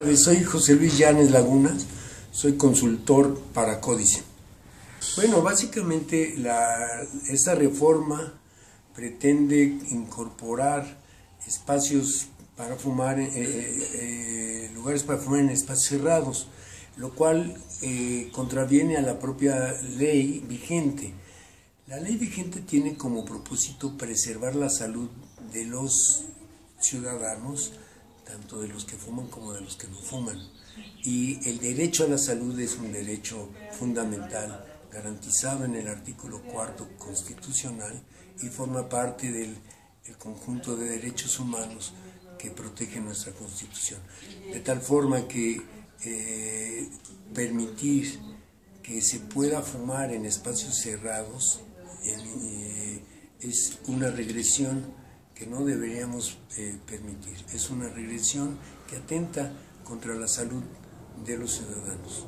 Soy José Luis Llanes Lagunas, soy consultor para Códice. Bueno, básicamente esta reforma pretende incorporar espacios para fumar, eh, eh, eh, lugares para fumar en espacios cerrados, lo cual contraviene a la propia ley vigente. La ley vigente tiene como propósito preservar la salud de los ciudadanos, tanto de los que fuman como de los que no fuman. Y el derecho a la salud es un derecho fundamental, garantizado en el artículo cuarto constitucional y forma parte del conjunto de derechos humanos que protege nuestra constitución. De tal forma que eh, permitir que se pueda fumar en espacios cerrados eh, es una regresión que no deberíamos eh, permitir. Es una regresión que atenta contra la salud de los ciudadanos.